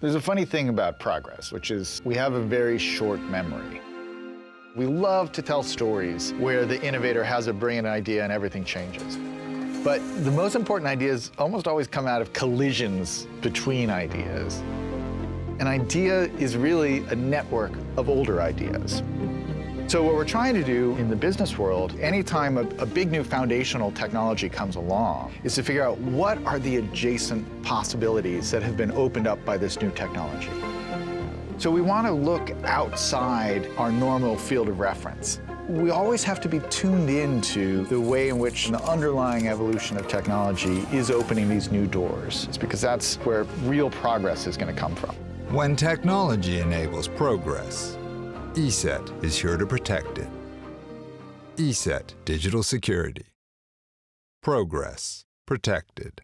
There's a funny thing about progress, which is we have a very short memory. We love to tell stories where the innovator has a brilliant idea and everything changes. But the most important ideas almost always come out of collisions between ideas. An idea is really a network of older ideas. So what we're trying to do in the business world, anytime a, a, big new foundational technology comes along, is to figure out what are the adjacent possibilities that have been opened up by this new technology. So we want to look outside our normal field of reference. We always have to be tuned into the way in which the underlying evolution of technology is opening these new doors. It's because that's where real progress is going to come from. When technology enables progress, ESET is here to protect it. ESET Digital Security. Progress protected.